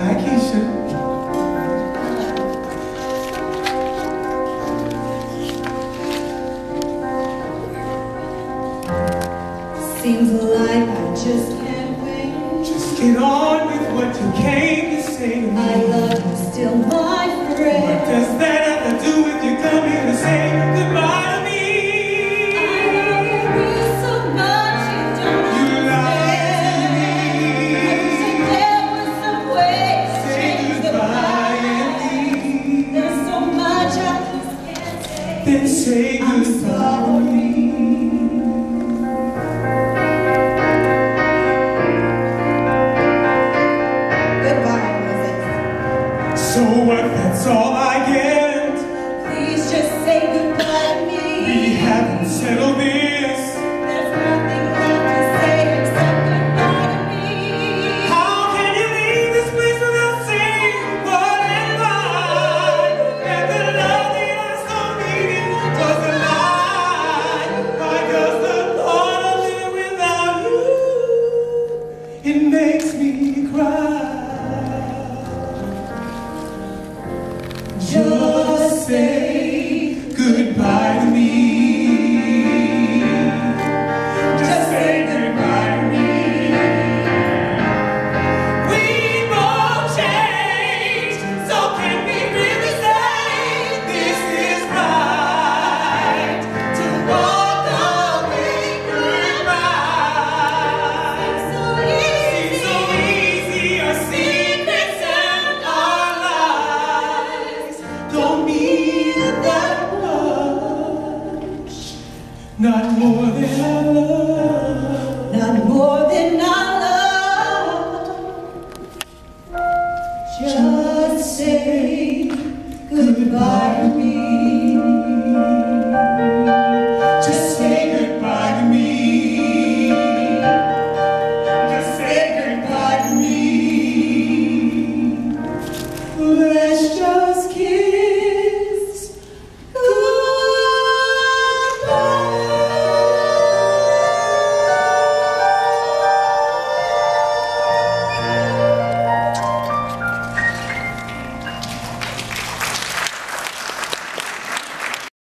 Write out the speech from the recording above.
Hi, Keisha. Seems like I just can't wait. Just get on with it. and. Goodbye, So what? That's all I get. Please just say goodbye to me. We haven't settled. Not more than I love. Not more than I love. Just say goodbye.